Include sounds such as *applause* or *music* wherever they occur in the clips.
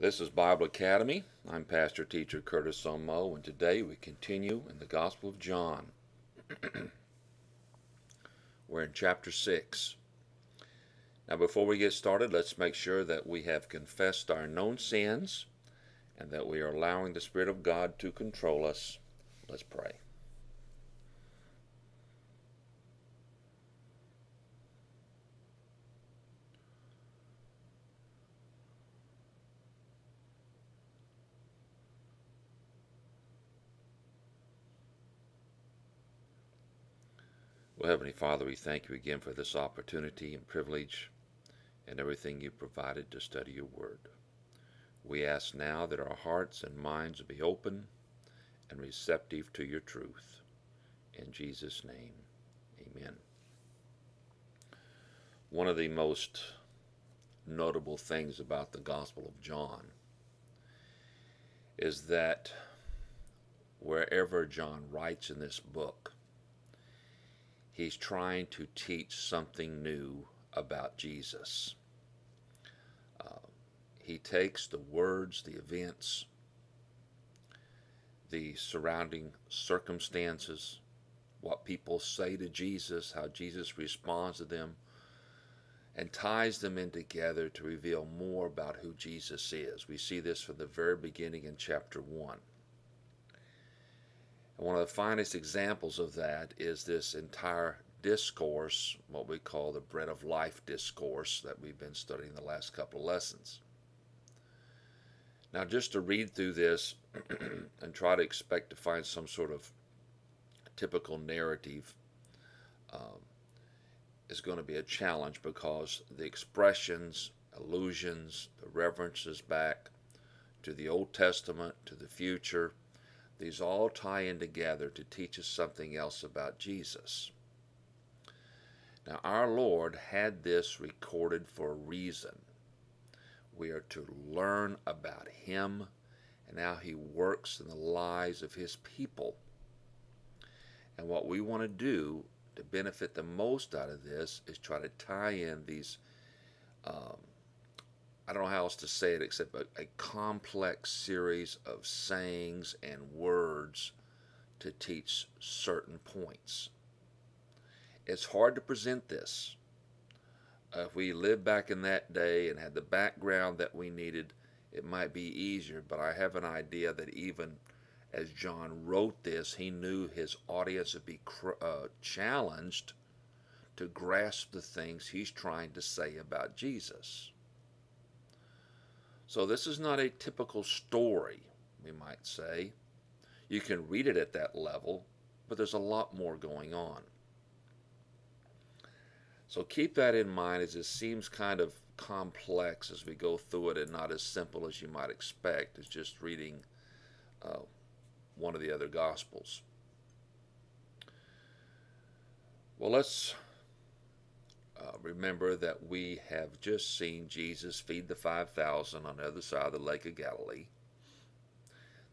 This is Bible Academy. I'm Pastor Teacher Curtis Somo, and today we continue in the Gospel of John. *clears throat* We're in chapter 6. Now, before we get started, let's make sure that we have confessed our known sins and that we are allowing the Spirit of God to control us. Let's pray. Well, Heavenly Father, we thank you again for this opportunity and privilege and everything you provided to study your word. We ask now that our hearts and minds be open and receptive to your truth. In Jesus' name, amen. One of the most notable things about the Gospel of John is that wherever John writes in this book, he's trying to teach something new about Jesus. Uh, he takes the words, the events, the surrounding circumstances, what people say to Jesus, how Jesus responds to them, and ties them in together to reveal more about who Jesus is. We see this from the very beginning in chapter 1. And one of the finest examples of that is this entire discourse, what we call the bread of life discourse that we've been studying the last couple of lessons. Now, just to read through this *clears throat* and try to expect to find some sort of typical narrative um, is going to be a challenge because the expressions, allusions, the references back to the Old Testament, to the future, these all tie in together to teach us something else about Jesus. Now, our Lord had this recorded for a reason. We are to learn about Him and how He works in the lives of His people. And what we want to do to benefit the most out of this is try to tie in these um, I don't know how else to say it except a, a complex series of sayings and words to teach certain points. It's hard to present this. Uh, if we lived back in that day and had the background that we needed, it might be easier, but I have an idea that even as John wrote this, he knew his audience would be uh, challenged to grasp the things he's trying to say about Jesus. So this is not a typical story, we might say. You can read it at that level, but there's a lot more going on. So keep that in mind as it seems kind of complex as we go through it and not as simple as you might expect as just reading uh, one of the other Gospels. Well, let's uh, remember that we have just seen Jesus feed the 5,000 on the other side of the Lake of Galilee.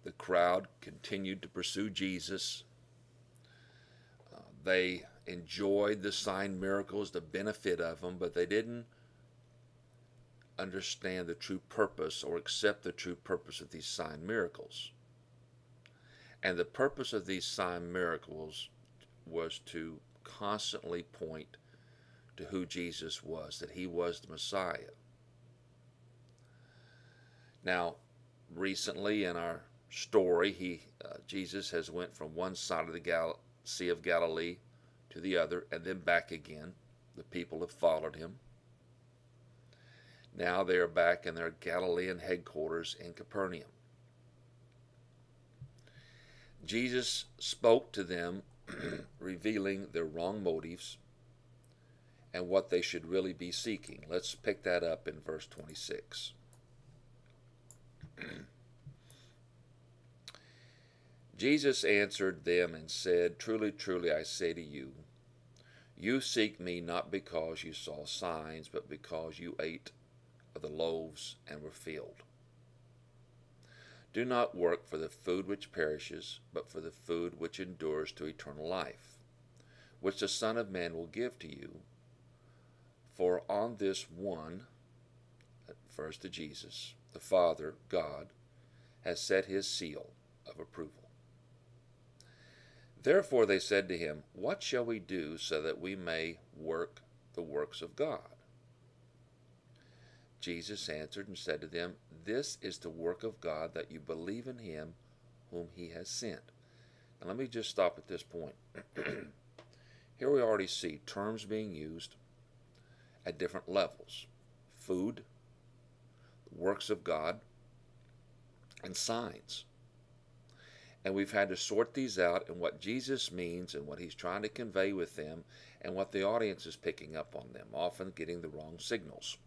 The crowd continued to pursue Jesus. Uh, they enjoyed the sign miracles, the benefit of them, but they didn't understand the true purpose or accept the true purpose of these sign miracles. And the purpose of these sign miracles was to constantly point to who Jesus was, that he was the Messiah. Now, recently in our story, he uh, Jesus has went from one side of the Gal- Sea of Galilee to the other and then back again. The people have followed him. Now they are back in their Galilean headquarters in Capernaum. Jesus spoke to them, *clears throat* revealing their wrong motives and what they should really be seeking. Let's pick that up in verse 26. *clears throat* Jesus answered them and said, Truly, truly, I say to you, you seek me not because you saw signs, but because you ate of the loaves and were filled. Do not work for the food which perishes, but for the food which endures to eternal life, which the Son of Man will give to you for on this one, refers to Jesus, the Father, God, has set his seal of approval. Therefore they said to him, What shall we do so that we may work the works of God? Jesus answered and said to them, This is the work of God, that you believe in him whom he has sent. Now let me just stop at this point. *clears throat* Here we already see terms being used at different levels food, works of God, and signs. And we've had to sort these out and what Jesus means and what he's trying to convey with them and what the audience is picking up on them, often getting the wrong signals.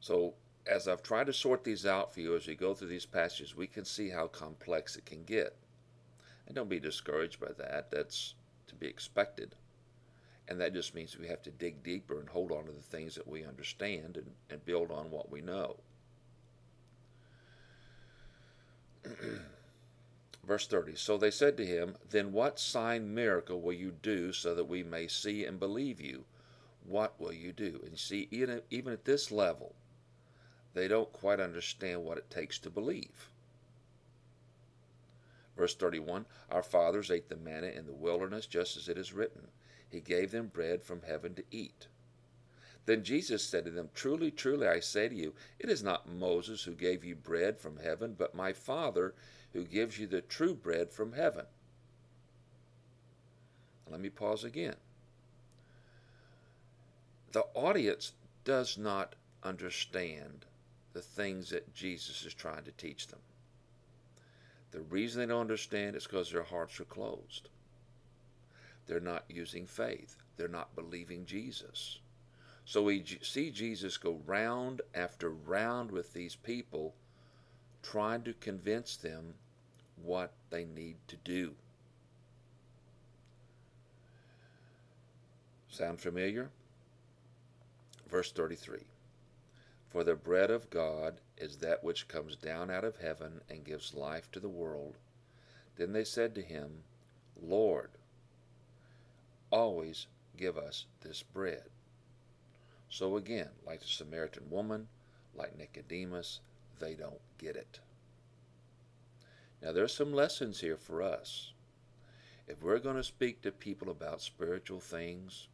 So, as I've tried to sort these out for you as we go through these passages, we can see how complex it can get. And don't be discouraged by that. That's to be expected. And that just means we have to dig deeper and hold on to the things that we understand and, and build on what we know. *clears throat* Verse 30 So they said to him, Then what sign miracle will you do so that we may see and believe you? What will you do? And see, even, even at this level, they don't quite understand what it takes to believe. Verse 31 Our fathers ate the manna in the wilderness, just as it is written, He gave them bread from heaven to eat. Then Jesus said to them, Truly, truly, I say to you, it is not Moses who gave you bread from heaven, but my Father who gives you the true bread from heaven. Let me pause again. The audience does not understand the things that Jesus is trying to teach them. The reason they don't understand is because their hearts are closed. They're not using faith. They're not believing Jesus. So we see Jesus go round after round with these people, trying to convince them what they need to do. Sound familiar? Verse 33 For the bread of God is that which comes down out of heaven and gives life to the world. Then they said to him, Lord, always give us this bread. So again, like the Samaritan woman, like Nicodemus, they don't get it. Now, there's some lessons here for us. If we're going to speak to people about spiritual things,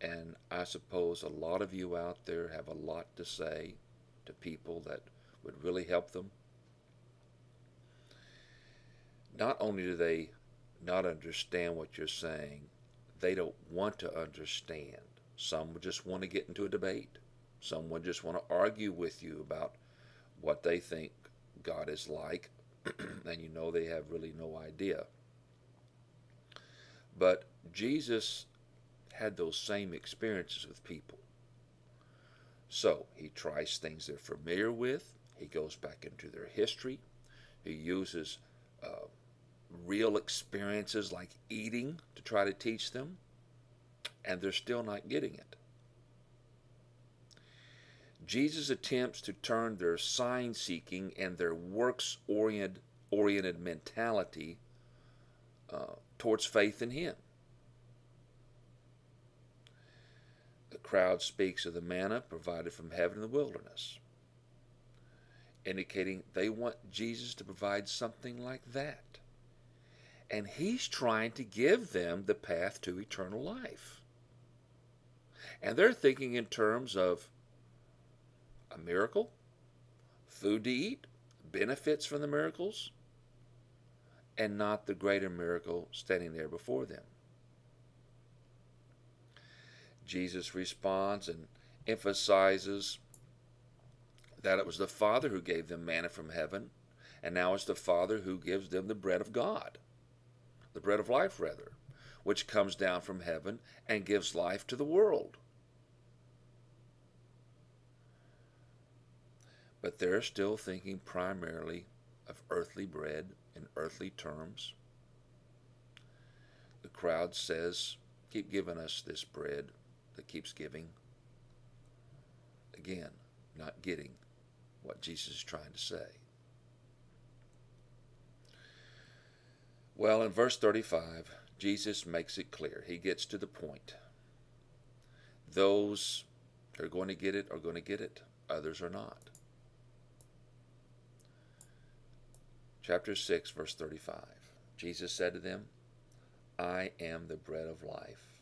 and I suppose a lot of you out there have a lot to say to people that would really help them, not only do they not understand what you're saying, they don't want to understand. Some would just want to get into a debate. Some would just want to argue with you about what they think God is like, *clears throat* and you know they have really no idea. But Jesus had those same experiences with people. So he tries things they're familiar with. He goes back into their history. He uses uh, real experiences like eating to try to teach them and they're still not getting it. Jesus attempts to turn their sign seeking and their works oriented, mentality uh, towards faith in Him. The crowd speaks of the manna provided from heaven in the wilderness, indicating they want Jesus to provide something like that. And He's trying to give them the path to eternal life. And they're thinking in terms of a miracle, food to eat, benefits from the miracles, and not the greater miracle standing there before them. Jesus responds and emphasizes that it was the Father who gave them manna from heaven, and now it's the Father who gives them the bread of God, the bread of life, rather, which comes down from heaven and gives life to the world. but they're still thinking primarily of earthly bread in earthly terms. The crowd says, Keep giving us this bread that keeps giving. Again, not getting what Jesus is trying to say. Well, in verse 35, Jesus makes it clear. He gets to the point. Those They're going to get it, are going to get it. Others are not. Chapter 6, verse 35. Jesus said to them, I am the bread of life.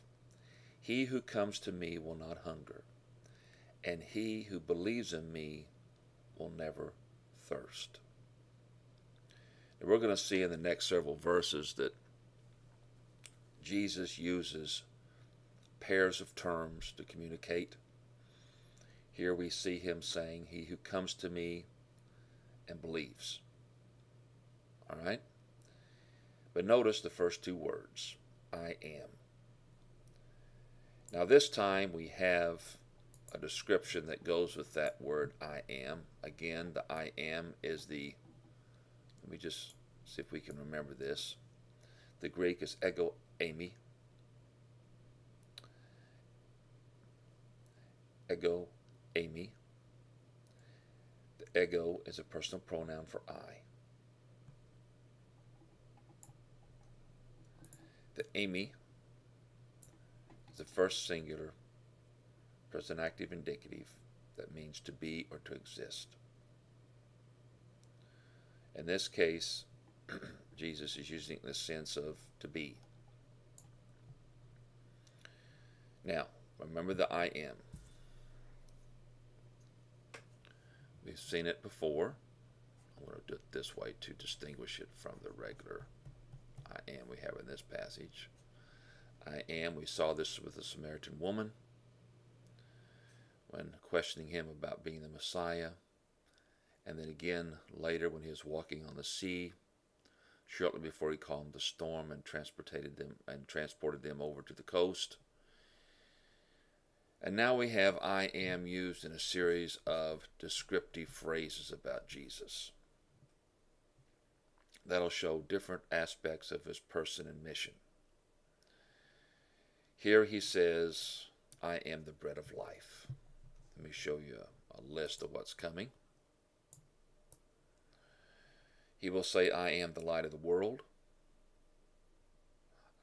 He who comes to me will not hunger, and he who believes in me will never thirst. And we're going to see in the next several verses that Jesus uses pairs of terms to communicate. Here we see him saying, He who comes to me and believes. All right? But notice the first two words I am. Now, this time we have a description that goes with that word I am. Again, the I am is the, let me just see if we can remember this. The Greek is ego eimi. Ego eimi. The ego is a personal pronoun for I. The eimi is the first singular present active indicative that means to be or to exist. In this case, *clears throat* Jesus is using the sense of to be. Now, remember the I am. We've seen it before. I'm going to do it this way to distinguish it from the regular I am we have in this passage. I am, we saw this with the Samaritan woman when questioning him about being the Messiah. And then again later when he was walking on the sea, shortly before he calmed the storm and transported them and transported them over to the coast. And now we have I am used in a series of descriptive phrases about Jesus. That'll show different aspects of his person and mission. Here he says, I am the bread of life. Let me show you a, a list of what's coming. He will say, I am the light of the world.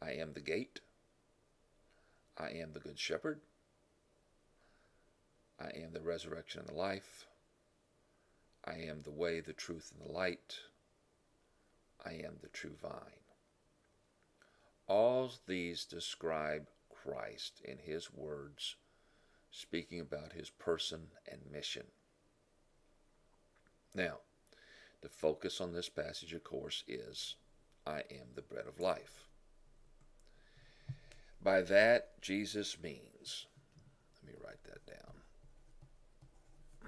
I am the gate. I am the good shepherd. I am the resurrection and the life. I am the way, the truth, and the light. I am the true vine. All these describe Christ in his words, speaking about his person and mission. Now, the focus on this passage, of course, is I am the bread of life. By that, Jesus means, let me write that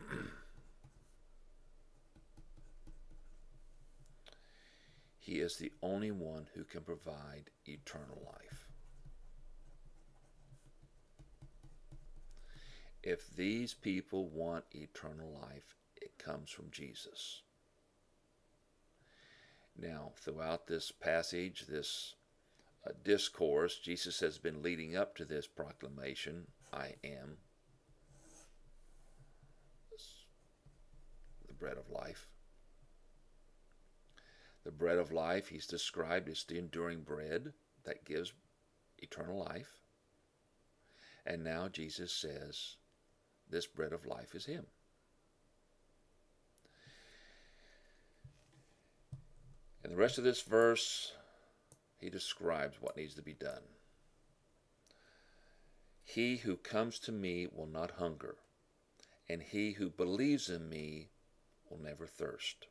down. *clears throat* he is the only one who can provide eternal life. If these people want eternal life, it comes from Jesus. Now, throughout this passage, this uh, discourse, Jesus has been leading up to this proclamation I am the bread of life. The bread of life, he's described as the enduring bread that gives eternal life. And now Jesus says, this bread of life is him. In the rest of this verse, he describes what needs to be done. He who comes to me will not hunger, and he who believes in me will never thirst.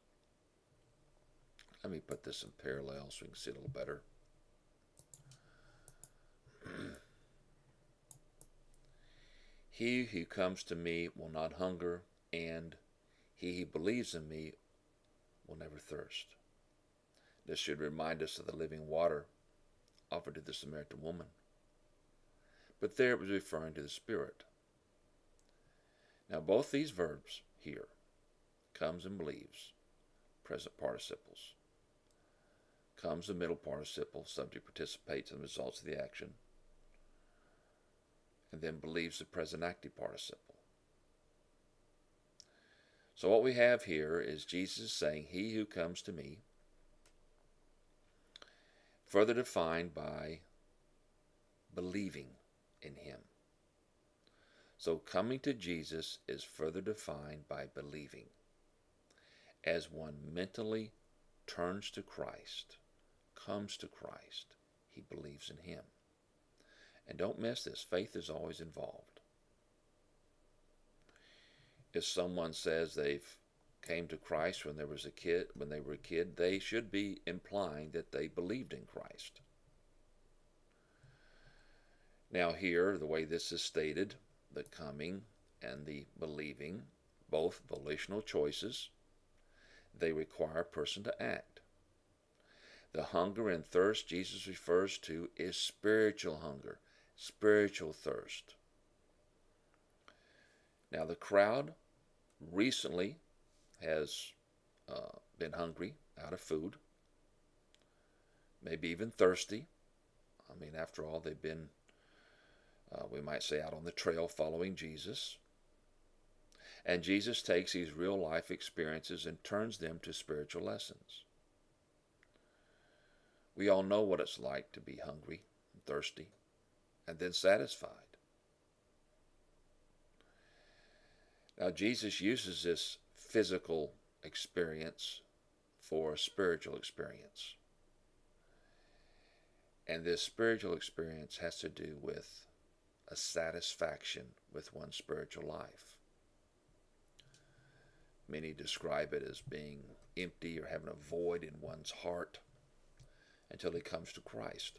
Let me put this in parallel so we can see it a little better. *clears throat* he who comes to me will not hunger, and he who believes in me will never thirst. This should remind us of the living water offered to the Samaritan woman. But there it was referring to the Spirit. Now, both these verbs here, comes and believes, present participles. Comes the middle participle, subject participates in the results of the action, and then believes the present active participle. So what we have here is Jesus saying, He who comes to me, further defined by believing in him. So coming to Jesus is further defined by believing. As one mentally turns to Christ, comes to Christ, he believes in him. And don't miss this, faith is always involved. If someone says they've came to Christ when there was a kid when they were a kid, they should be implying that they believed in Christ. Now here, the way this is stated, the coming and the believing, both volitional choices, they require a person to act. The hunger and thirst Jesus refers to is spiritual hunger, spiritual thirst. Now, the crowd recently has uh, been hungry, out of food, maybe even thirsty. I mean, after all, they've been, uh, we might say, out on the trail following Jesus. And Jesus takes these real life experiences and turns them to spiritual lessons. We all know what it's like to be hungry and thirsty and then satisfied. Now, Jesus uses this physical experience for a spiritual experience. And this spiritual experience has to do with a satisfaction with one's spiritual life. Many describe it as being empty or having a void in one's heart until he comes to Christ.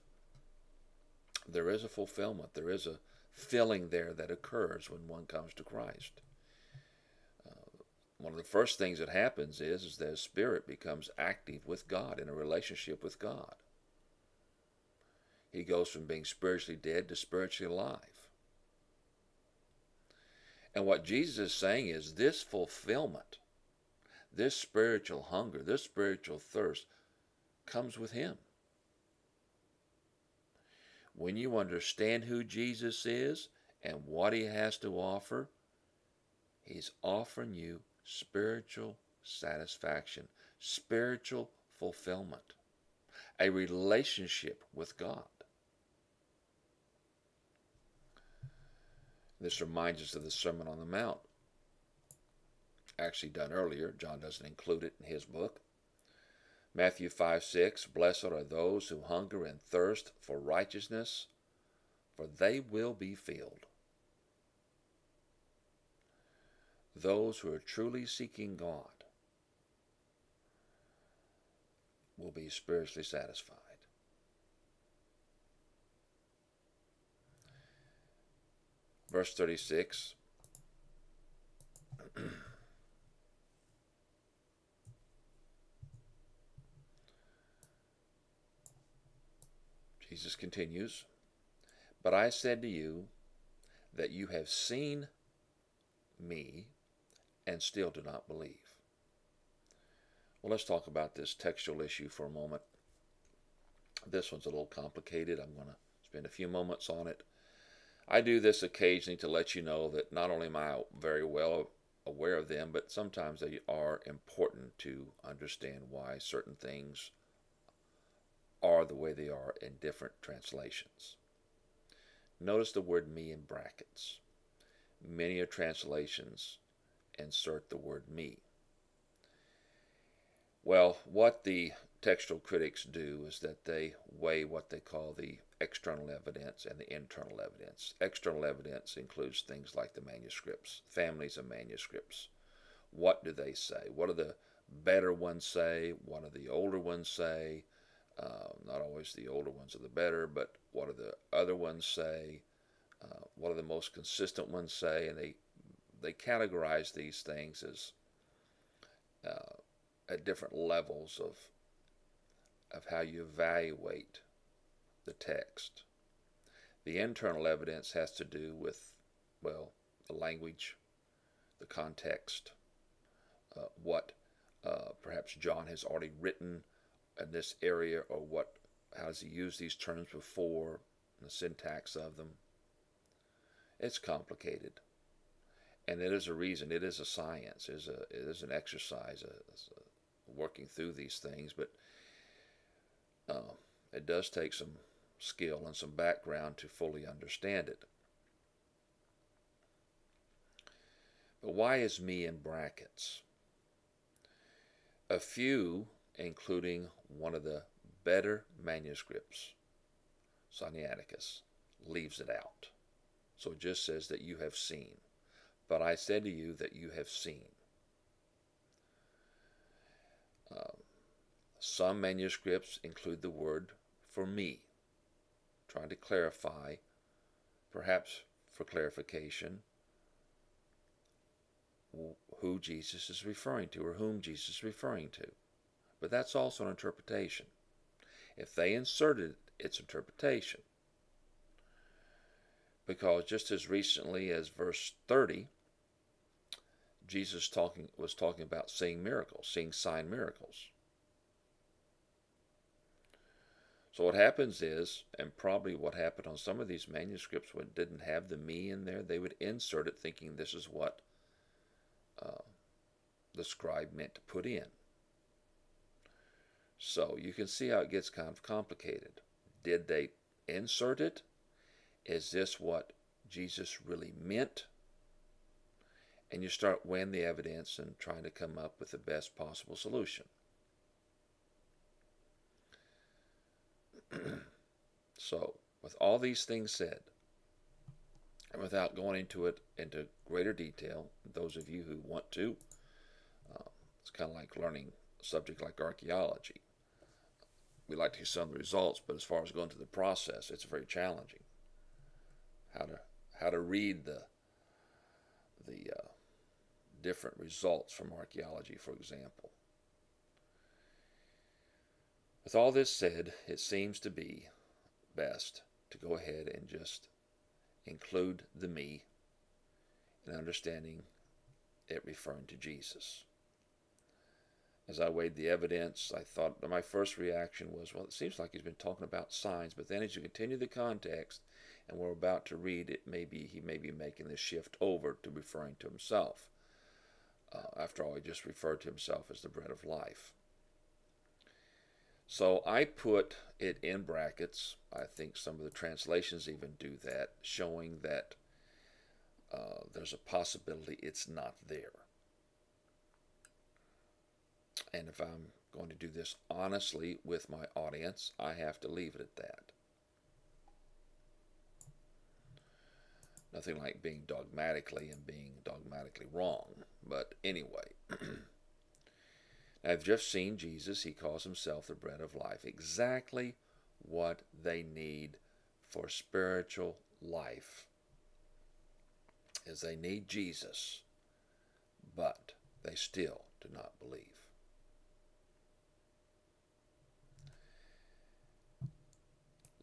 There is a fulfillment, there is a filling there that occurs when one comes to Christ one of the first things that happens is, is that spirit becomes active with God in a relationship with God. He goes from being spiritually dead to spiritually alive. And what Jesus is saying is this fulfillment, this spiritual hunger, this spiritual thirst comes with Him. When you understand who Jesus is and what He has to offer, He's offering you spiritual satisfaction, spiritual fulfillment, a relationship with God. This reminds us of the Sermon on the Mount, actually done earlier. John doesn't include it in his book. Matthew 5 6 Blessed are those who hunger and thirst for righteousness, for they will be filled. Those who are truly seeking God will be spiritually satisfied. Verse 36 *clears throat* Jesus continues, But I said to you that you have seen me and still do not believe. Well, let's talk about this textual issue for a moment. This one's a little complicated. I'm going to spend a few moments on it. I do this occasionally to let you know that not only am I very well aware of them, but sometimes they are important to understand why certain things are the way they are in different translations. Notice the word me in brackets. Many of translations insert the word me. Well, what the textual critics do is that they weigh what they call the external evidence and the internal evidence. External evidence includes things like the manuscripts, families of manuscripts. What do they say? What do the better ones say? What do the older ones say? Uh, not always the older ones are the better, but what do the other ones say? Uh, what do the most consistent ones say? And they they categorize these things as uh, at different levels of of how you evaluate the text. The internal evidence has to do with, well, the language, the context, uh, what uh, perhaps John has already written in this area, or what how has he used these terms before, the syntax of them. It's complicated and it is a reason. It is a science. It is a it is an exercise, a, a working through these things. But uh, it does take some skill and some background to fully understand it. But why is me in brackets? A few, including one of the better manuscripts, Sinaiticus, leaves it out. So it just says that you have seen. But I said to you that you have seen. Um, some manuscripts include the word for me, trying to clarify, perhaps for clarification, who Jesus is referring to or whom Jesus is referring to. But that's also an interpretation. If they inserted its interpretation, because just as recently as verse 30, Jesus talking was talking about seeing miracles, seeing sign miracles. So what happens is, and probably what happened on some of these manuscripts when didn't have the me in there, they would insert it thinking this is what uh, the scribe meant to put in. So you can see how it gets kind of complicated. Did they insert it? Is this what Jesus really meant? And you start weighing the evidence and trying to come up with the best possible solution. *clears throat* so, with all these things said, and without going into it into greater detail, those of you who want to, uh, it's kind of like learning a subject like archaeology. We like to hear some of the results, but as far as going through the process, it's very challenging. How to how to read the the uh, different results from archaeology, for example. With all this said, it seems to be best to go ahead and just include the me in understanding it referring to Jesus. As I weighed the evidence, I thought my first reaction was, well, it seems like he's been talking about signs, but then as you continue the context, and we're about to read, it maybe he may be making the shift over to referring to himself. Uh, after all, he just referred to himself as the bread of life. So I put it in brackets. I think some of the translations even do that, showing that uh, there's a possibility it's not there. And if I'm going to do this honestly with my audience, I have to leave it at that. Nothing like being dogmatically and being dogmatically wrong. But anyway. *clears throat* I've just seen Jesus. He calls himself the bread of life. Exactly what they need for spiritual life is they need Jesus, but they still do not believe.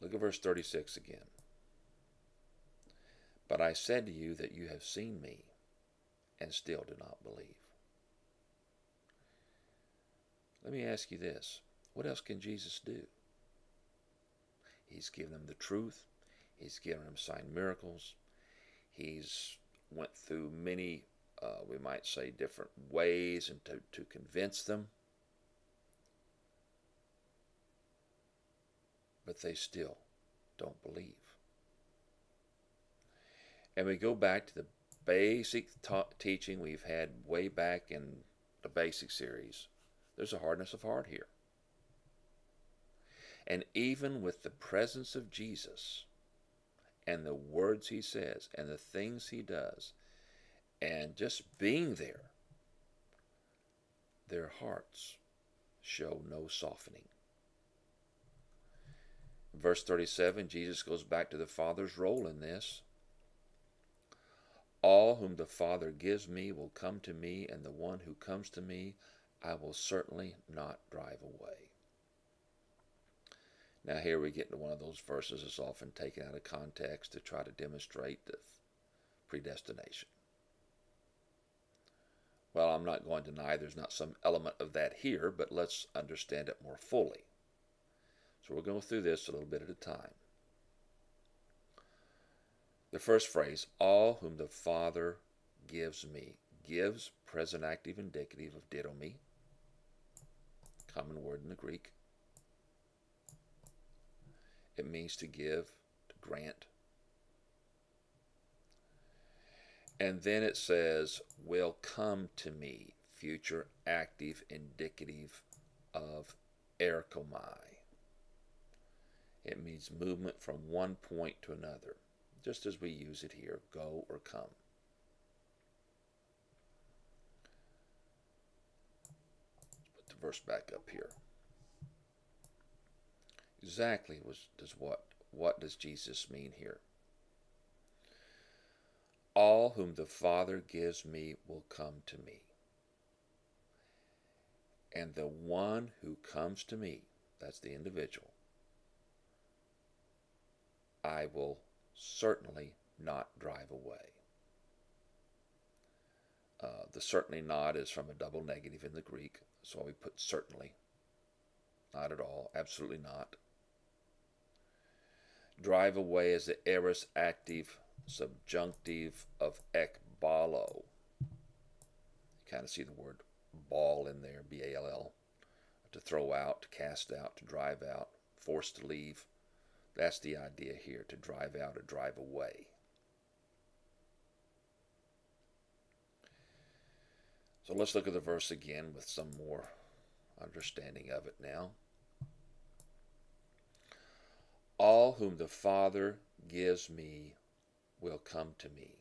Look at verse 36 again. But I said to you that you have seen me and still do not believe. Let me ask you this what else can Jesus do? He's given them the truth, He's given them sign miracles, He's went through many, uh, we might say, different ways and to, to convince them. But they still don't believe. And we go back to the basic teaching we've had way back in the basic series there's a hardness of heart here. And even with the presence of Jesus and the words he says and the things he does, and just being there, their hearts show no softening. Verse 37, Jesus goes back to the Father's role in this. All whom the Father gives me will come to me, and the one who comes to me I will certainly not drive away. Now, here we get into one of those verses that's often taken out of context to try to demonstrate the predestination. Well, I'm not going to deny there's not some element of that here, but let's understand it more fully. So we're going through this a little bit at a time. The first phrase, all whom the Father gives me, gives present active indicative of didomi, common word in the Greek. It means to give, to grant. And then it says, will come to me, future active indicative of erchomai. It means movement from one point to another, just as we use it here, go or come. Let's put the verse back up here. Exactly was does what what does Jesus mean here? All whom the Father gives me will come to me. And the one who comes to me, that's the individual, I will certainly not drive away. Uh, the certainly not is from a double negative in the Greek, so we put certainly. Not at all, absolutely not. Drive away is the aorist active subjunctive of ekbalo. You kind of see the word ball in there, B A L L. To throw out, to cast out, to drive out, force to leave. That's the idea here, to drive out or drive away. So let's look at the verse again with some more understanding of it now. All whom the Father gives me will come to me,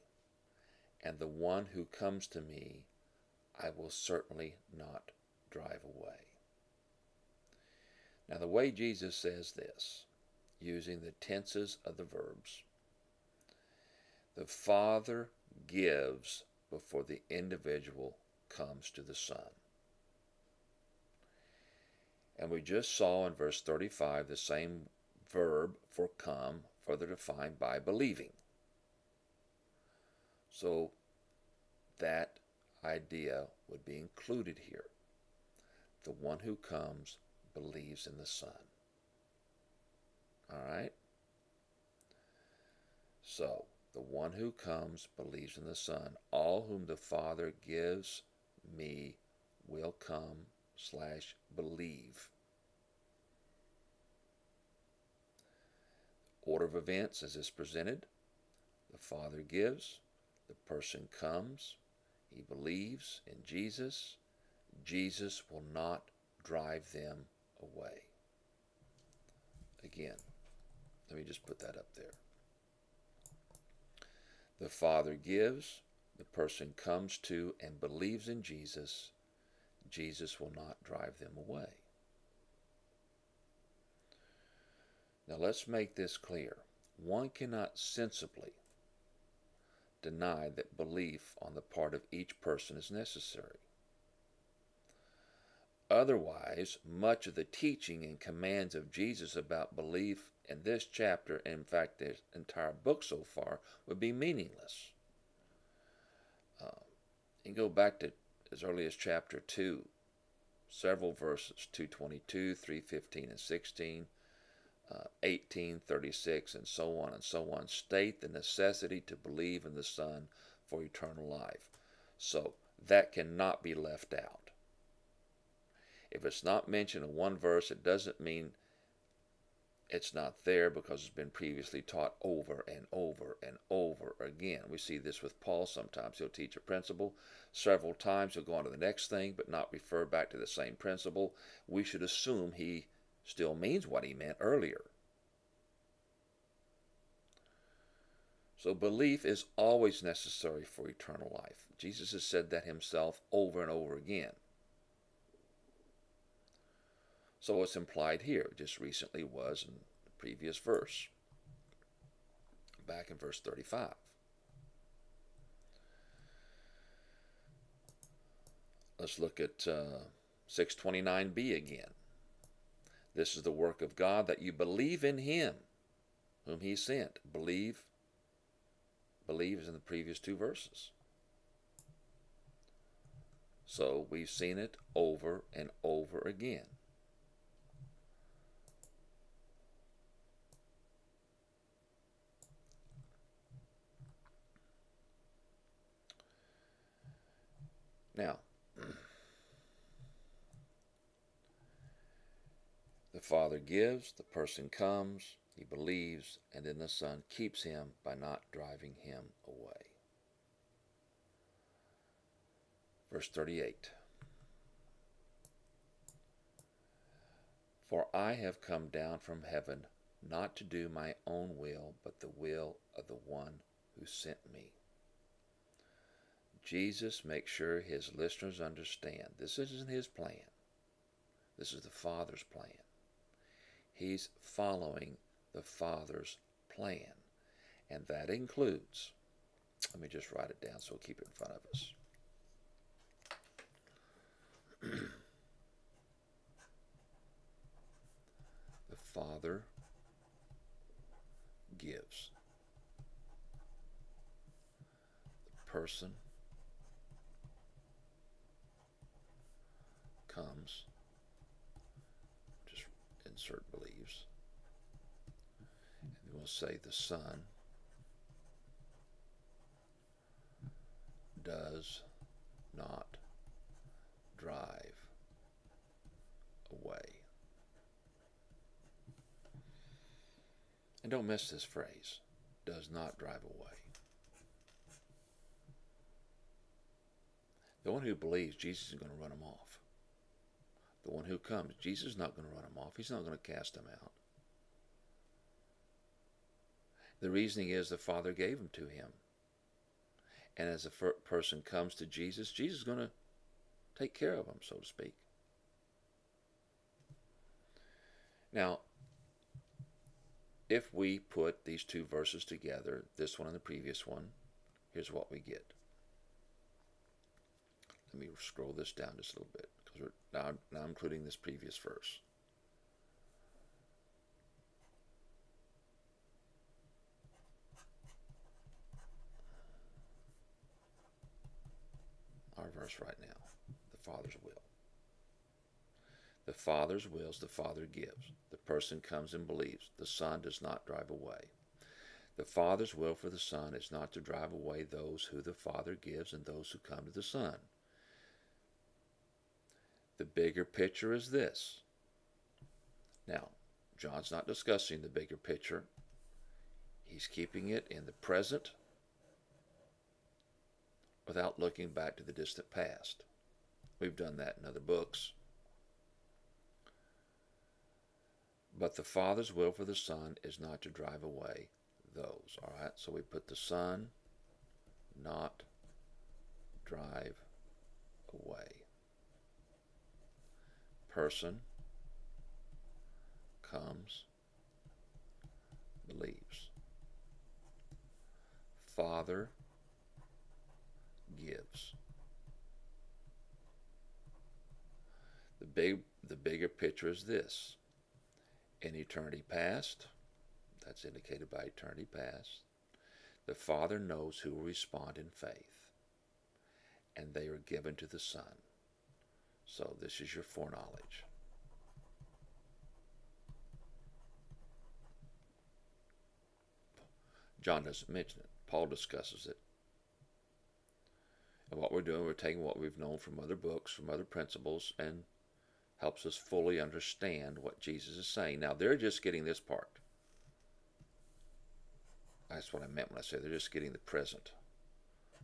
and the one who comes to me I will certainly not drive away. Now, the way Jesus says this, using the tenses of the verbs, the Father gives before the individual comes to the Son. And we just saw in verse 35 the same verb for come, further defined by believing. So that idea would be included here. The one who comes believes in the Son. All right? So, the one who comes believes in the Son. All whom the Father gives me will come slash believe. Order of events as is presented. The Father gives, the person comes, he believes in Jesus, Jesus will not drive them away. Again, let me just put that up there. The Father gives, the person comes to and believes in Jesus, Jesus will not drive them away. Now let's make this clear. One cannot sensibly deny that belief on the part of each person is necessary. Otherwise, much of the teaching and commands of Jesus about belief in this chapter, in fact, the entire book so far, would be meaningless. Uh, can go back to as early as chapter 2, several verses 222, 315, and 16 uh, 18, 36, and so on and so on, state the necessity to believe in the Son for eternal life. So that cannot be left out. If it's not mentioned in one verse, it doesn't mean it's not there because it's been previously taught over and over and over again. We see this with Paul sometimes. He'll teach a principle several times, he'll go on to the next thing, but not refer back to the same principle. We should assume he still means what he meant earlier. So belief is always necessary for eternal life. Jesus has said that himself over and over again. So it's implied here, just recently was in the previous verse, back in verse 35. Let's look at uh, 629b again. This is the work of God that you believe in him whom he sent. Believe. Believe is in the previous two verses. So we've seen it over and over again. Now, the Father gives, the person comes, he believes, and then the Son keeps him by not driving him away. Verse 38 For I have come down from heaven not to do my own will, but the will of the one who sent me. Jesus makes sure his listeners understand this isn't his plan. This is the Father's plan. He's following the Father's plan. And that includes, let me just write it down so we'll keep it in front of us. *clears throat* the Father gives. The person comes, just insert believes, and we'll say the Son does not drive away. And don't miss this phrase does not drive away. The one who believes Jesus is going to run him off. The one who comes, Jesus is not going to run him off. He's not going to cast him out. The reasoning is the Father gave him to him. And as a person comes to Jesus, Jesus is going to take care of him, so to speak. Now, if we put these two verses together, this one and the previous one, here's what we get. Let me scroll this down just a little bit because we're now, now including this previous verse. Our verse right now, the Father's will. The Father's wills the Father gives. The person comes and believes. The Son does not drive away. The Father's will for the Son is not to drive away those who the Father gives and those who come to the Son. The bigger picture is this. Now, John's not discussing the bigger picture. He's keeping it in the present without looking back to the distant past. We've done that in other books. But the Father's will for the Son is not to drive away those. All right, so we put the Son, not drive away. Person comes, believes. Father gives. The big the bigger picture is this in eternity past, that's indicated by eternity past, the Father knows who will respond in faith, and they are given to the Son. So this is your foreknowledge. John doesn't mention it. Paul discusses it. And what we're doing, we're taking what we've known from other books, from other principles, and helps us fully understand what Jesus is saying. Now, they're just getting this part. That's what I meant when I said they're just getting the present,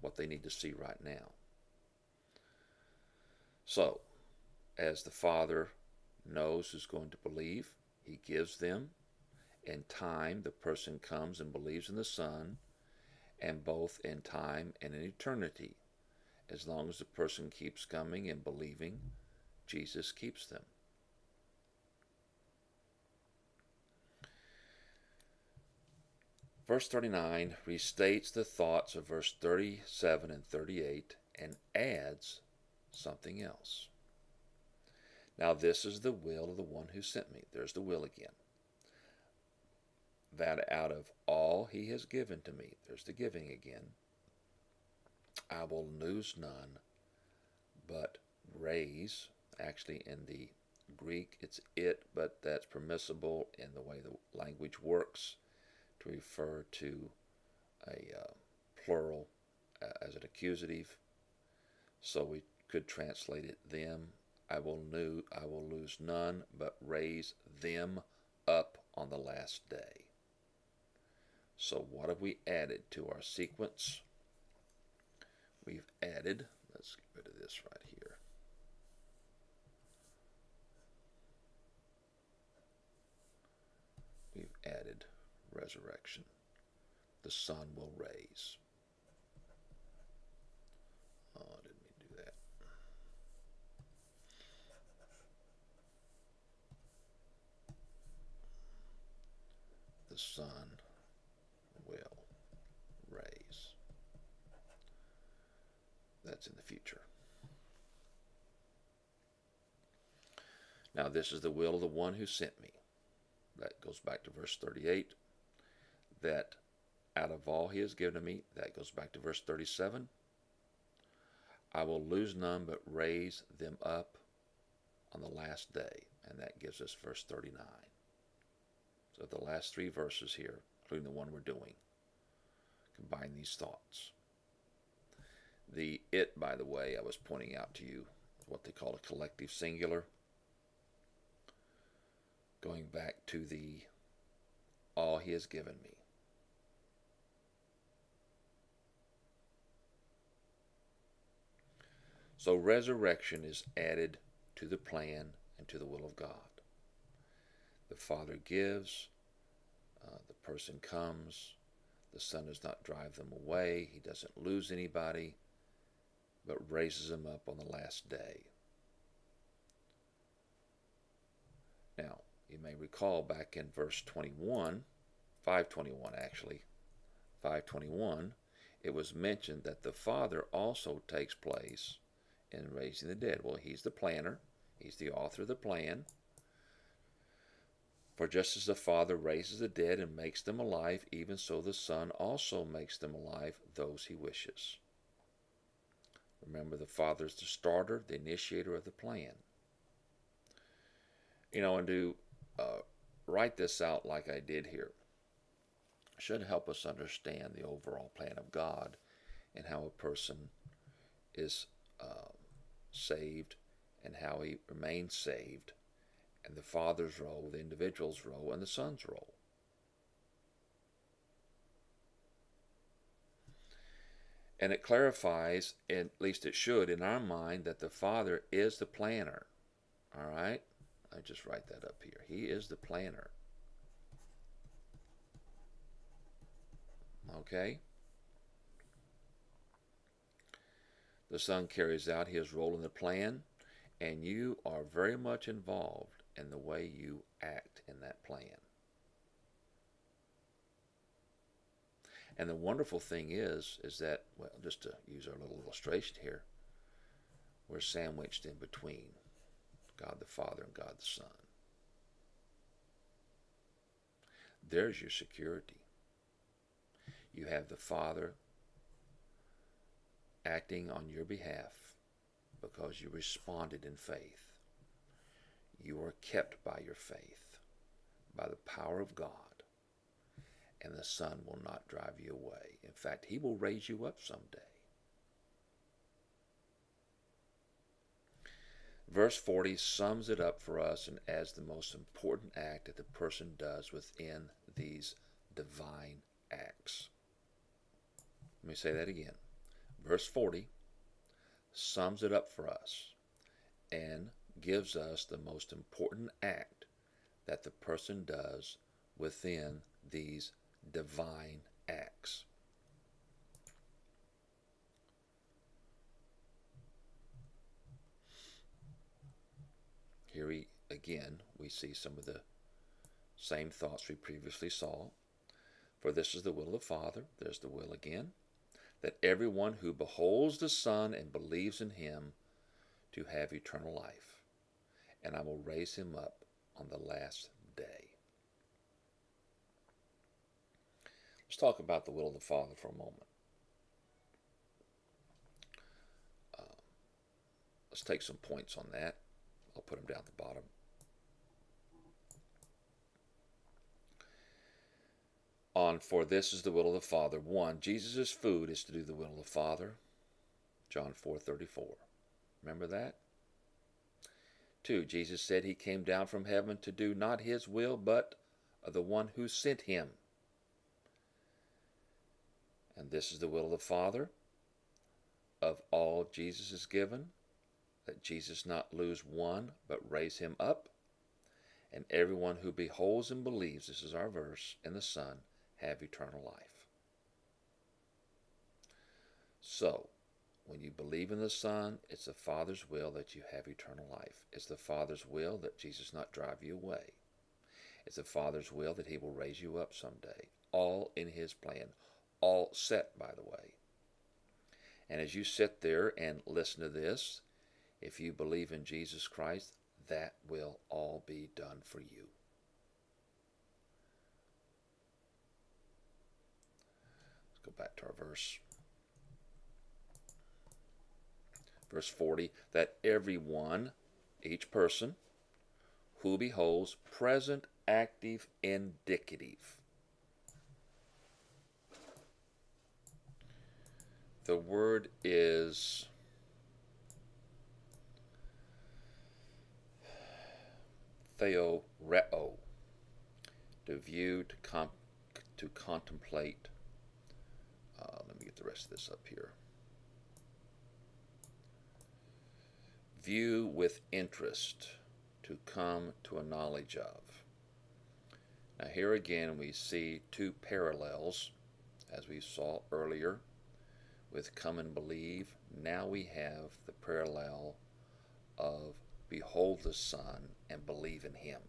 what they need to see right now. So, as the Father knows who's going to believe, He gives them. In time, the person comes and believes in the Son, and both in time and in eternity. As long as the person keeps coming and believing, Jesus keeps them. Verse 39 restates the thoughts of verse 37 and 38 and adds something else. Now, this is the will of the one who sent me. There's the will again. That out of all he has given to me, there's the giving again, I will lose none, but raise actually in the Greek it's it, but that's permissible in the way the language works to refer to a uh, plural uh, as an accusative. So we could translate it them. I will new I will lose none, but raise them up on the last day. So what have we added to our sequence? We've added, Let's get rid of this right here. We've added resurrection. The Son will raise. Oh, I didn't mean to do that. The Son will raise. That's in the future. Now, this is the will of the one who sent me. That goes back to verse 38. That out of all he has given to me, that goes back to verse 37. I will lose none but raise them up on the last day. And that gives us verse 39. So the last three verses here, including the one we're doing, combine these thoughts. The it, by the way, I was pointing out to you, what they call a collective singular. Going back to the all he has given me. So resurrection is added to the plan and to the will of God. The Father gives, person comes, the Son does not drive them away, He doesn't lose anybody, but raises them up on the last day. Now, you may recall back in verse 21, 521 actually, 521, it was mentioned that the Father also takes place in raising the dead. Well, he's the planner, he's the author of the plan. For just as the Father raises the dead and makes them alive, even so the Son also makes them alive, those he wishes. Remember, the Father is the starter, the initiator of the plan. You know, and to uh, write this out like I did here should help us understand the overall plan of God and how a person is uh, saved and how he remains saved, and the Father's role, the individual's role, and the Son's role. And it clarifies, at least it should, in our mind, that the Father is the planner. All right? I just write that up here. He is the planner. Okay? The Son carries out his role in the plan, and you are very much involved in the way you act in that plan. And the wonderful thing is, is that, well, just to use our little illustration here, we're sandwiched in between God the Father and God the Son. There's your security. You have the Father acting on your behalf because you responded in faith. You are kept by your faith, by the power of God, and the Son will not drive you away. In fact, He will raise you up someday. Verse 40 sums it up for us and as the most important act that the person does within these divine acts. Let me say that again verse 40 sums it up for us and gives us the most important act that the person does within these divine acts. Here we, again, we see some of the same thoughts we previously saw. For this is the will of the Father. There's the will again that everyone who beholds the Son and believes in him to have eternal life, and I will raise him up on the last day. Let's talk about the will of the Father for a moment. Uh, let's take some points on that. I'll put them down at the bottom. on for this is the will of the Father. One, Jesus' food is to do the will of the Father. John 4:34. Remember that? Two, Jesus said he came down from heaven to do not his will, but the one who sent him. And this is the will of the Father, of all Jesus is given, that Jesus not lose one, but raise him up, and everyone who beholds and believes, this is our verse, in the Son, have eternal life. So, when you believe in the Son, it's the Father's will that you have eternal life. It's the Father's will that Jesus not drive you away. It's the Father's will that He will raise you up someday. All in His plan. All set, by the way. And as you sit there and listen to this, if you believe in Jesus Christ, that will all be done for you. Let's go back to our verse. Verse 40, that everyone, each person, who beholds present, active, indicative. The word is theoreo, to view, to, comp, to contemplate. Uh, let me get the rest of this up here. View with interest, to come to a knowledge of. Now, here again, we see two parallels, as we saw earlier with come and believe. Now we have the parallel of behold the Son and believe in Him.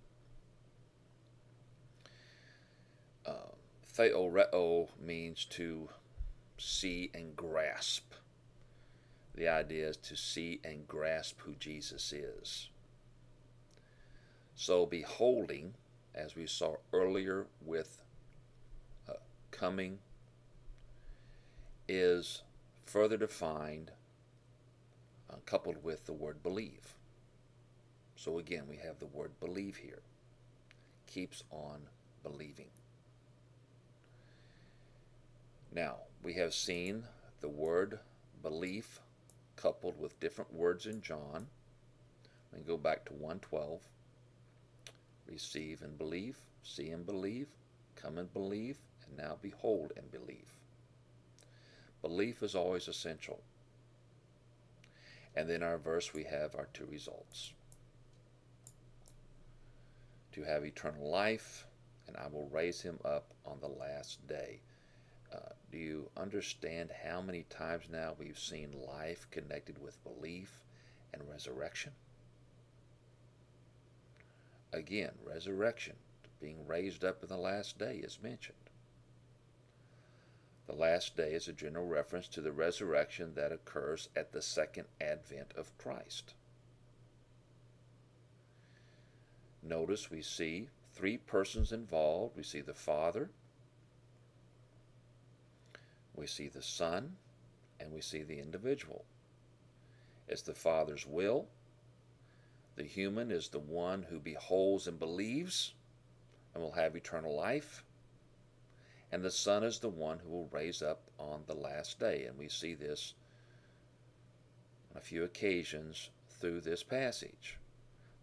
Uh, theoreo means to see and grasp. The idea is to see and grasp who Jesus is. So, beholding, as we saw earlier with uh, coming, is further defined uh, coupled with the word believe. So, again, we have the word believe here. Keeps on believing. Now, we have seen the word belief coupled with different words in John. And go back to 112. Receive and believe, see and believe, come and believe, and now behold and believe. Belief is always essential. And then our verse we have our two results. To have eternal life, and I will raise him up on the last day. Do you understand how many times now we've seen life connected with belief and resurrection? Again, resurrection, being raised up in the last day, is mentioned. The last day is a general reference to the resurrection that occurs at the second advent of Christ. Notice we see three persons involved. We see the Father, we see the Son, and we see the individual. It's the Father's will. The human is the one who beholds and believes and will have eternal life. And the Son is the one who will raise up on the last day. And we see this on a few occasions through this passage.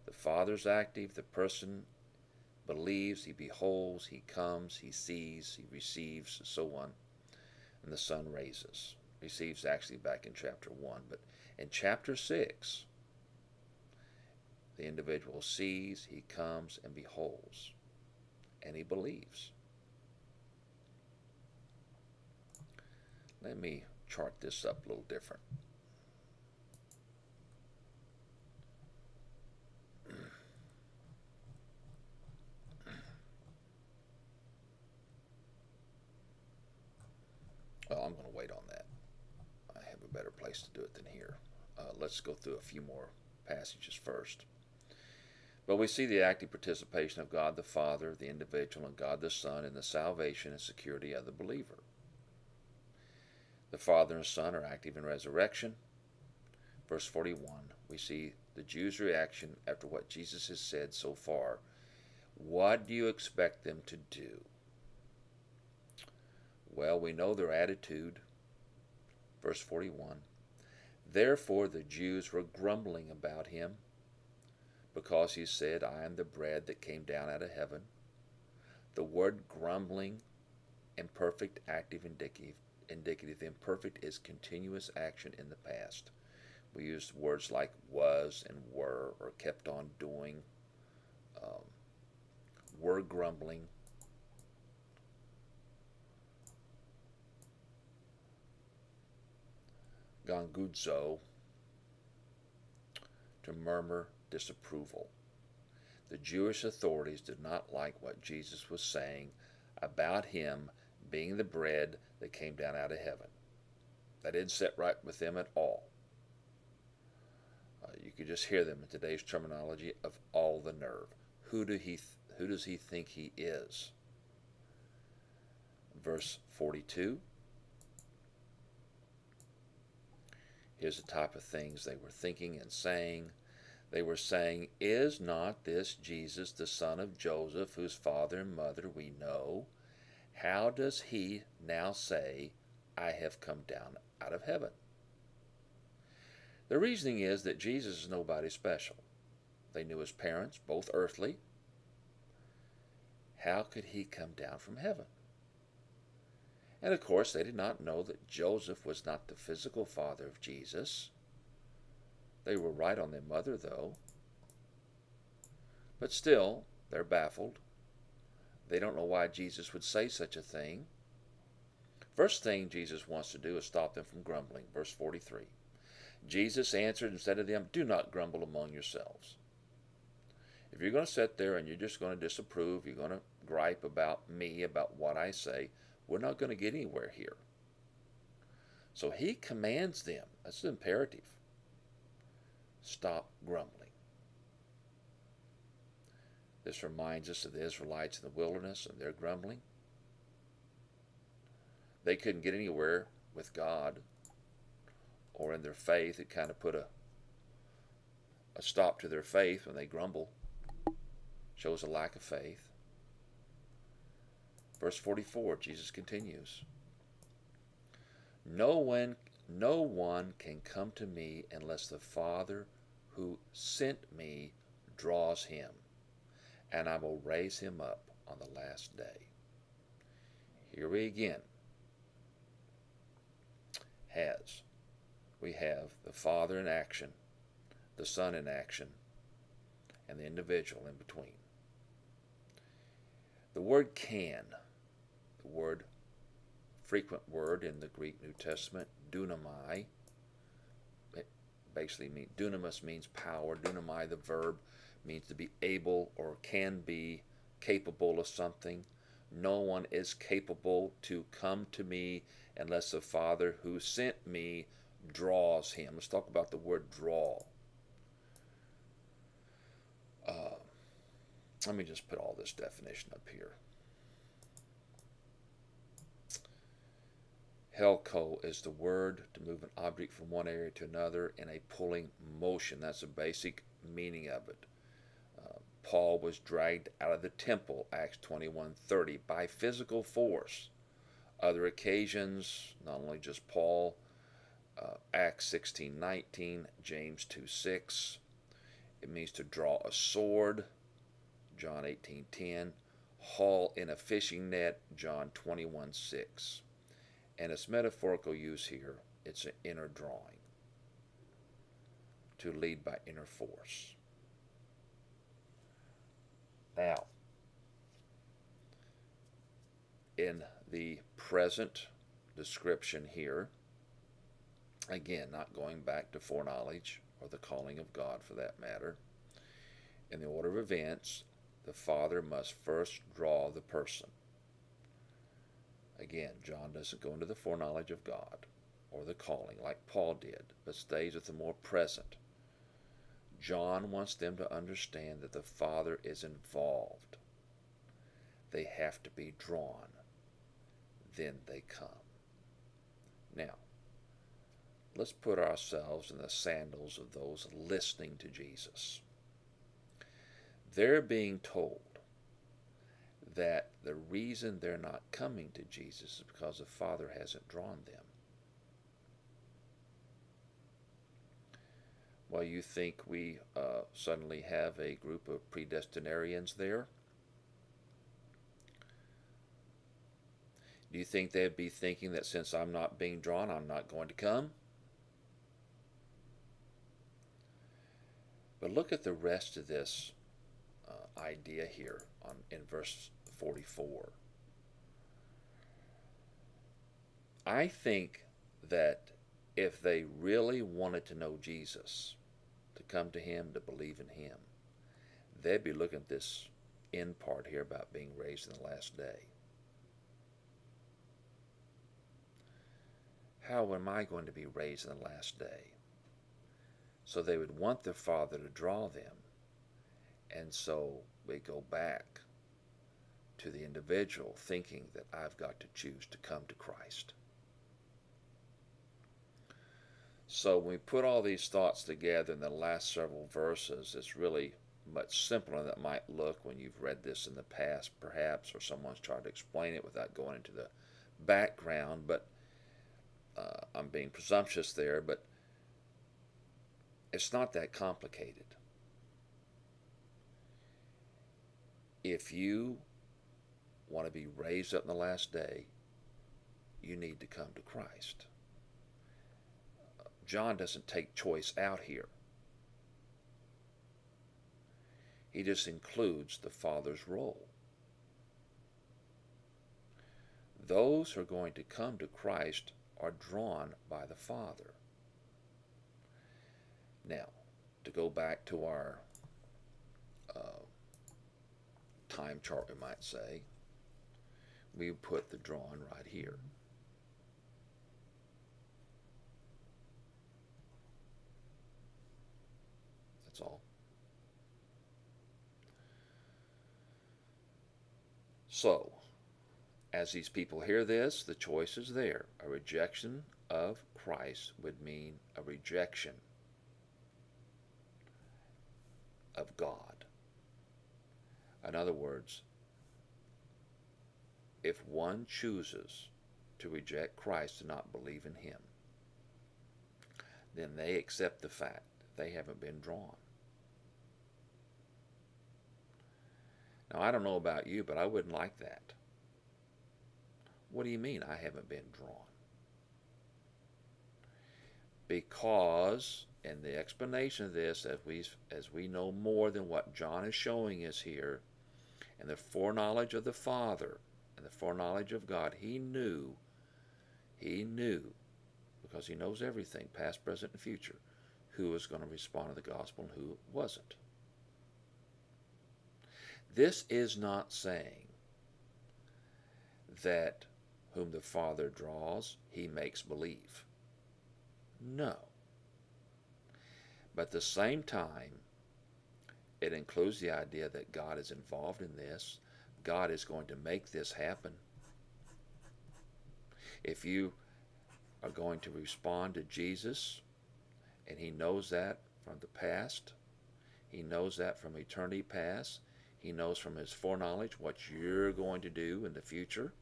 The Father's active, the person believes, he beholds, he comes, he sees, he receives, and so on and the Son raises. Receives actually back in chapter 1. But in chapter 6, the individual sees, he comes, and beholds, and he believes. Let me chart this up a little different. Well, I'm going to wait on that. I have a better place to do it than here. Uh, let's go through a few more passages first. But we see the active participation of God the Father, the individual, and God the Son in the salvation and security of the believer. The Father and Son are active in resurrection. Verse 41, we see the Jews' reaction after what Jesus has said so far. What do you expect them to do? Well, we know their attitude. Verse 41 Therefore the Jews were grumbling about him, because he said, I am the bread that came down out of heaven. The word grumbling, imperfect active indicative, indicative. Imperfect is continuous action in the past. We use words like was and were or kept on doing, um, were grumbling. Gongudzo, to murmur disapproval. The Jewish authorities did not like what Jesus was saying about him being the bread that came down out of heaven. That didn't sit right with them at all. Uh, you could just hear them in today's terminology of all the nerve. Who do he who does he think he is? Verse 42. Here's the type of things they were thinking and saying. They were saying, Is not this Jesus, the son of Joseph, whose father and mother we know? How does he now say, I have come down out of heaven? The reasoning is that Jesus is nobody special. They knew his parents, both earthly. How could he come down from heaven? And of course, they did not know that Joseph was not the physical father of Jesus. They were right on their mother, though. But still, they're baffled. They don't know why Jesus would say such a thing. First thing Jesus wants to do is stop them from grumbling. Verse 43. Jesus answered and said to them, Do not grumble among yourselves. If you're going to sit there and you're just going to disapprove, you're going to gripe about me, about what I say, we're not going to get anywhere here. So he commands them. That's the imperative. Stop grumbling. This reminds us of the Israelites in the wilderness and their grumbling. They couldn't get anywhere with God or in their faith. It kind of put a, a stop to their faith when they grumble. Shows a lack of faith. Verse 44, Jesus continues. No one, no one can come to me unless the Father who sent me draws him, and I will raise him up on the last day. Here we again has. We have the Father in action, the Son in action, and the individual in between. The word can the word, frequent word in the Greek New Testament, dunamai. It basically means, dunamis means power. Dunamai, the verb, means to be able or can be capable of something. No one is capable to come to me unless the Father who sent me draws him. Let's talk about the word draw. Uh, let me just put all this definition up here. Helco is the word to move an object from one area to another in a pulling motion. That's the basic meaning of it. Uh, Paul was dragged out of the temple, Acts 21:30, by physical force. Other occasions, not only just Paul, uh, Acts 16:19, James 2:6. It means to draw a sword, John 18:10. Haul in a fishing net, John 21:6 and its metaphorical use here, it's an inner drawing to lead by inner force. Now, in the present description here, again, not going back to foreknowledge or the calling of God for that matter, in the order of events, the Father must first draw the person. Again, John doesn't go into the foreknowledge of God or the calling like Paul did, but stays with the more present. John wants them to understand that the Father is involved. They have to be drawn. Then they come. Now, let's put ourselves in the sandals of those listening to Jesus. They're being told that the reason they're not coming to Jesus is because the Father hasn't drawn them. Well, you think we uh, suddenly have a group of predestinarians there? Do you think they'd be thinking that since I'm not being drawn, I'm not going to come? But look at the rest of this uh, idea here on, in verse 44. I think that if they really wanted to know Jesus, to come to Him, to believe in Him, they'd be looking at this end part here about being raised in the last day. How am I going to be raised in the last day? So they would want their Father to draw them. And so we go back to the individual thinking that I've got to choose to come to Christ. So when we put all these thoughts together in the last several verses, it's really much simpler than it might look when you've read this in the past, perhaps, or someone's tried to explain it without going into the background. But uh, I'm being presumptuous there, but it's not that complicated. If you want to be raised up in the last day, you need to come to Christ. John doesn't take choice out here. He just includes the Father's role. Those who are going to come to Christ are drawn by the Father. Now, to go back to our uh, time chart, we might say, we put the drawn right here. That's all. So, as these people hear this, the choice is there. A rejection of Christ would mean a rejection of God. In other words, if one chooses to reject Christ and not believe in Him, then they accept the fact they haven't been drawn. Now, I don't know about you, but I wouldn't like that. What do you mean I haven't been drawn? Because, in the explanation of this, as we, as we know more than what John is showing us here, and the foreknowledge of the Father and the foreknowledge of God, he knew, he knew, because he knows everything, past, present, and future, who was going to respond to the gospel and who wasn't. This is not saying that whom the Father draws, he makes believe. No. But at the same time, it includes the idea that God is involved in this. God is going to make this happen. If you are going to respond to Jesus, and He knows that from the past, He knows that from eternity past, He knows from His foreknowledge what you're going to do in the future.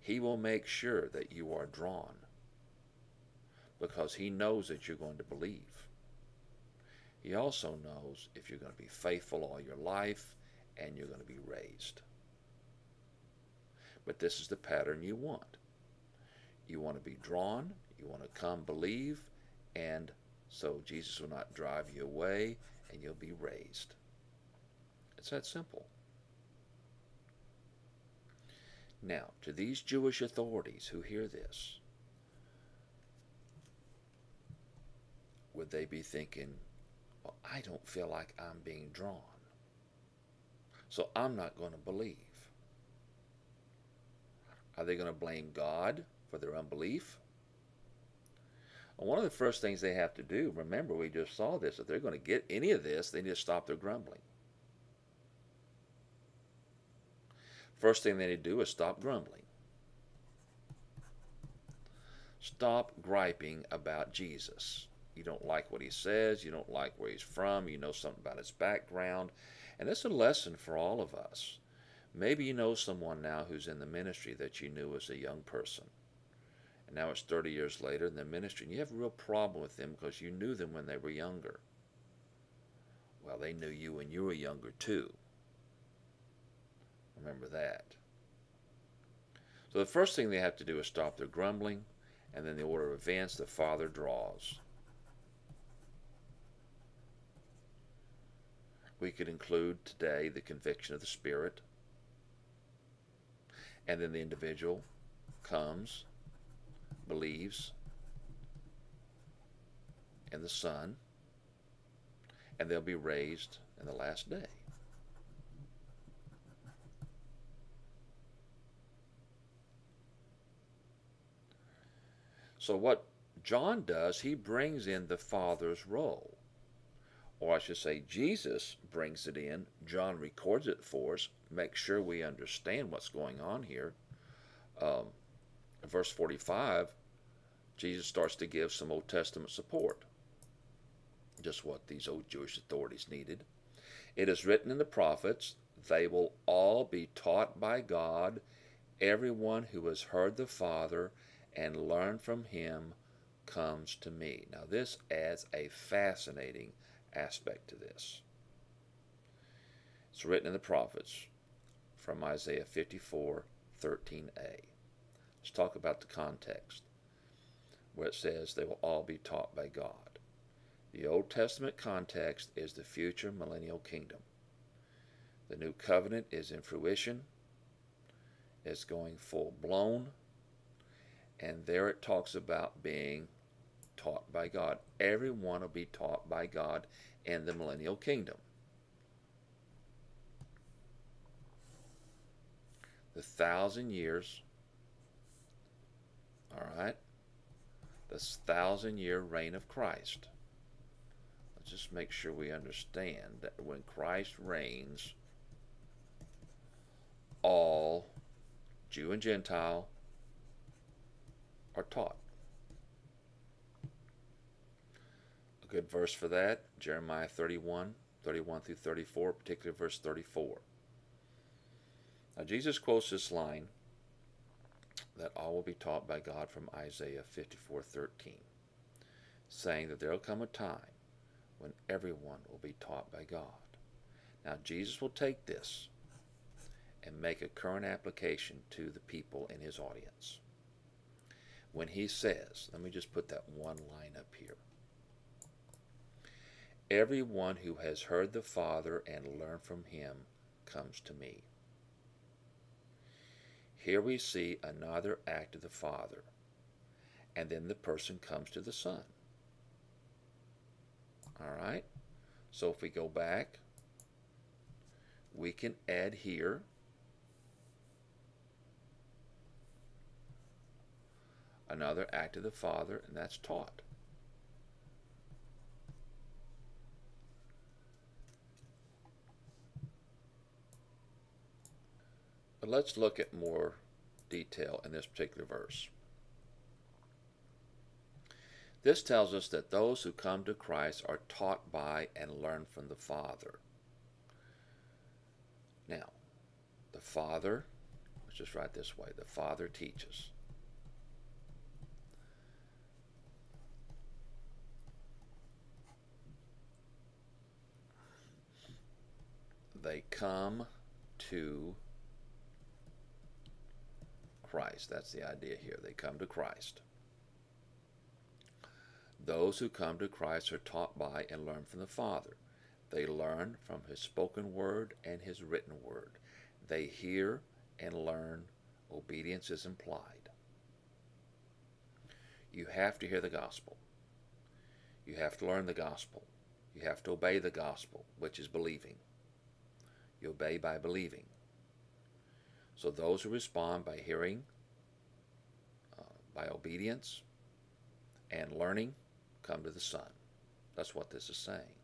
He will make sure that you are drawn because He knows that you're going to believe. He also knows if you're going to be faithful all your life and you're going to be raised. But this is the pattern you want. You want to be drawn, you want to come believe, and so Jesus will not drive you away and you'll be raised. It's that simple. Now, to these Jewish authorities who hear this, would they be thinking, well, I don't feel like I'm being drawn, so I'm not going to believe? Are they going to blame God for their unbelief? One of the first things they have to do, remember we just saw this, if they're going to get any of this, they need to stop their grumbling. First thing they need to do is stop grumbling. Stop griping about Jesus. You don't like what he says, you don't like where he's from, you know something about his background. And it's a lesson for all of us. Maybe you know someone now who's in the ministry that you knew as a young person. And now it's 30 years later in the ministry, and you have a real problem with them because you knew them when they were younger. Well, they knew you when you were younger, too. Remember that. So the first thing they have to do is stop their grumbling, and then the order of events the Father draws. We could include today the conviction of the Spirit, and then the individual comes, believes in the Son, and they'll be raised in the last day. So, what John does, he brings in the Father's role. Or I should say, Jesus brings it in. John records it for us, make sure we understand what's going on here. Um, verse 45, Jesus starts to give some Old Testament support. Just what these old Jewish authorities needed. It is written in the prophets, they will all be taught by God. Everyone who has heard the Father and learned from him comes to me. Now, this adds a fascinating aspect to this. It's written in the prophets from Isaiah 54 13a. Let's talk about the context where it says they will all be taught by God. The Old Testament context is the future millennial kingdom. The new covenant is in fruition, it's going full blown, and there it talks about being taught by God. Everyone will be taught by God in the millennial kingdom. The thousand years, all right, this thousand year reign of Christ. Let's just make sure we understand that when Christ reigns, all Jew and Gentile are taught. Good verse for that, Jeremiah 31, 31 through 34, particularly verse 34. Now, Jesus quotes this line that all will be taught by God from Isaiah 54, 13, saying that there will come a time when everyone will be taught by God. Now, Jesus will take this and make a current application to the people in his audience when he says, let me just put that one line up here. Everyone who has heard the Father and learned from him comes to me. Here we see another act of the Father, and then the person comes to the Son. All right? So if we go back, we can add here another act of the Father, and that's taught. But let's look at more detail in this particular verse. This tells us that those who come to Christ are taught by and learn from the Father. Now, the Father, let's just write this way the Father teaches. they come to Christ. That's the idea here. They come to Christ. Those who come to Christ are taught by and learn from the Father. They learn from His spoken word and His written word. They hear and learn. Obedience is implied. You have to hear the gospel. You have to learn the gospel. You have to obey the gospel, which is believing. You obey by believing. So those who respond by hearing, uh, by obedience, and learning come to the Son. That's what this is saying.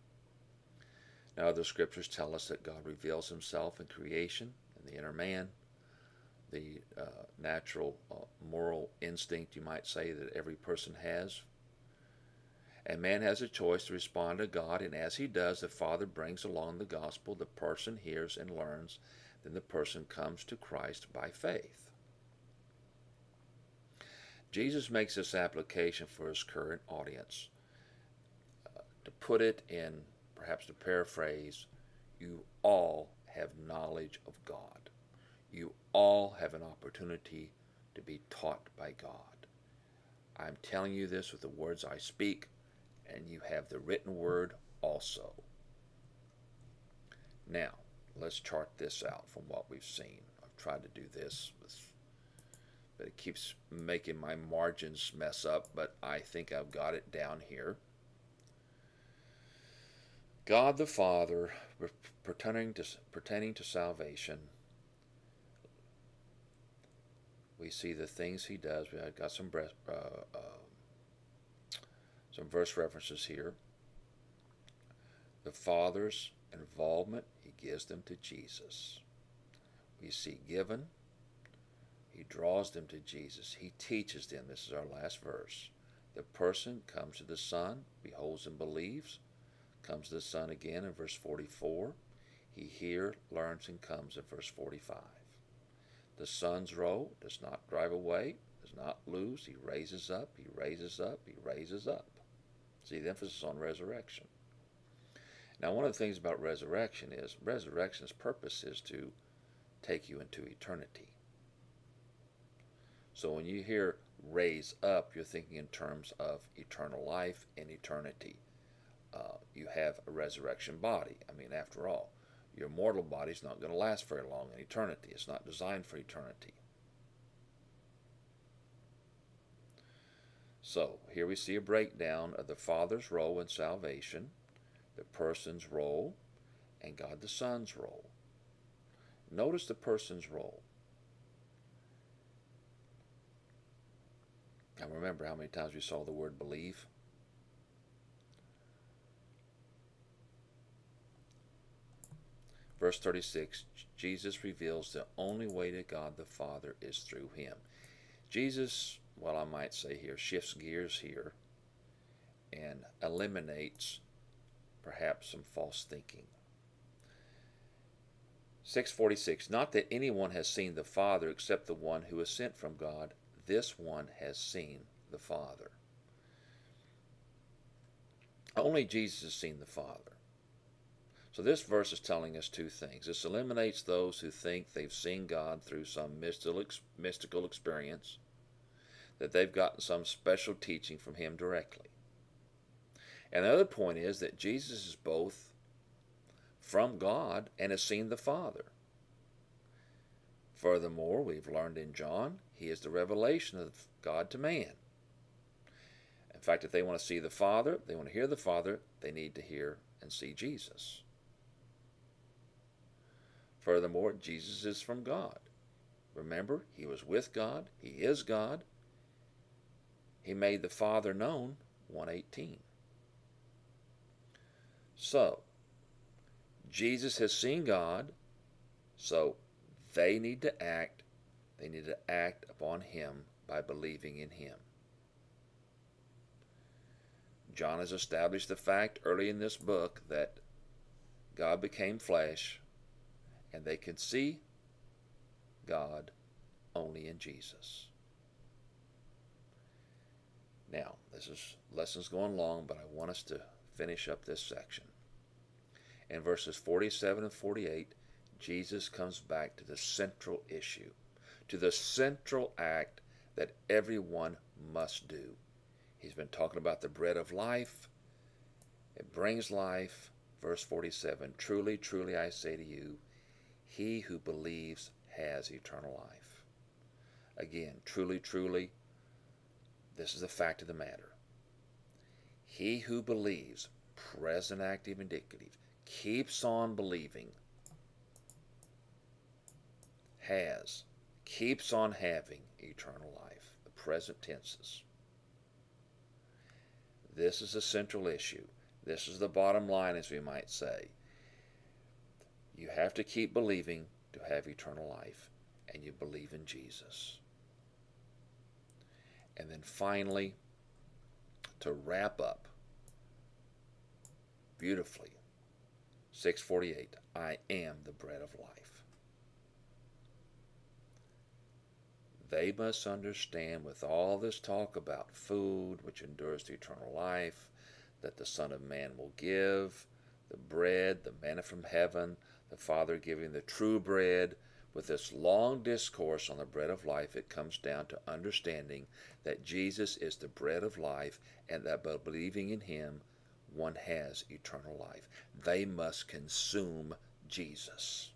Now, other scriptures tell us that God reveals himself in creation, in the inner man, the uh, natural uh, moral instinct, you might say, that every person has and man has a choice to respond to God, and as he does, the Father brings along the gospel, the person hears and learns, then the person comes to Christ by faith. Jesus makes this application for his current audience. Uh, to put it in, perhaps to paraphrase, you all have knowledge of God. You all have an opportunity to be taught by God. I'm telling you this with the words I speak, and you have the written word also. Now, let's chart this out from what we've seen. I've tried to do this, but it keeps making my margins mess up, but I think I've got it down here. God the Father, pertaining to, pertaining to salvation, we see the things he does. We have got some uh, uh, some verse references here. The Father's involvement, gives them to Jesus. We see given, he draws them to Jesus. He teaches them. This is our last verse. The person comes to the Son, beholds and believes, comes to the Son again in verse 44. He here learns and comes in verse 45. The Son's role does not drive away, does not lose. He raises up, he raises up, he raises up. See the emphasis on resurrection. Now, one of the things about resurrection is resurrection's purpose is to take you into eternity. So when you hear raise up, you're thinking in terms of eternal life and eternity. Uh, you have a resurrection body. I mean, after all, your mortal body is not going to last very long in eternity. It's not designed for eternity. So, here we see a breakdown of the Father's role in salvation, the person's role, and God the Son's role. Notice the person's role. Now remember how many times we saw the word believe? Verse 36 Jesus reveals the only way to God the Father is through him. Jesus, well, I might say here, shifts gears here and eliminates perhaps some false thinking. 646 Not that anyone has seen the Father except the one who is sent from God. This one has seen the Father. Only Jesus has seen the Father. So this verse is telling us two things. This eliminates those who think they've seen God through some mystical experience, that they've gotten some special teaching from Him directly. And the other point is that Jesus is both from God and has seen the Father. Furthermore, we've learned in John, he is the revelation of God to man. In fact, if they want to see the Father, they want to hear the Father, they need to hear and see Jesus. Furthermore, Jesus is from God. Remember, he was with God, he is God. He made the Father known, 118. So, Jesus has seen God, so they need to act, they need to act upon him by believing in him. John has established the fact early in this book that God became flesh and they can see God only in Jesus. Now, this is lessons going long, but I want us to finish up this section. In verses 47 and 48, Jesus comes back to the central issue, to the central act that everyone must do. He's been talking about the bread of life. It brings life. Verse 47 Truly, truly, I say to you, he who believes has eternal life. Again, truly, truly, this is the fact of the matter. He who believes, present active indicative, keeps on believing, has, keeps on having eternal life. The present tenses. This is a central issue. This is the bottom line, as we might say. You have to keep believing to have eternal life, and you believe in Jesus. And then finally, to wrap up beautifully, 648, I am the bread of life. They must understand with all this talk about food, which endures to eternal life, that the Son of Man will give, the bread, the manna from heaven, the Father giving the true bread, With this long discourse on the bread of life, it comes down to understanding that Jesus is the bread of life and that by believing in him, one has eternal life. They must consume Jesus.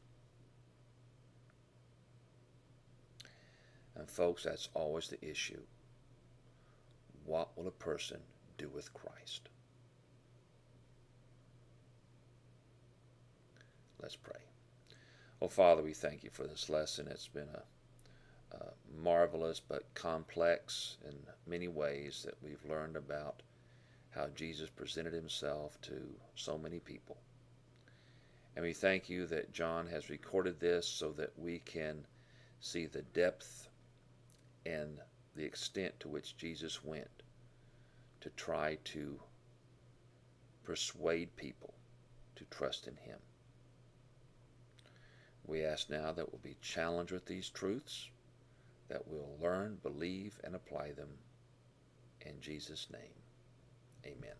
And, folks, that's always the issue. What will a person do with Christ? Let's pray. Oh, Father, we thank you for this lesson. It's been a, a marvelous but complex in many ways that we've learned about how Jesus presented himself to so many people. And we thank you that John has recorded this so that we can see the depth and the extent to which Jesus went to try to persuade people to trust in him. We ask now that we'll be challenged with these truths, that we'll learn, believe, and apply them. In Jesus' name, amen.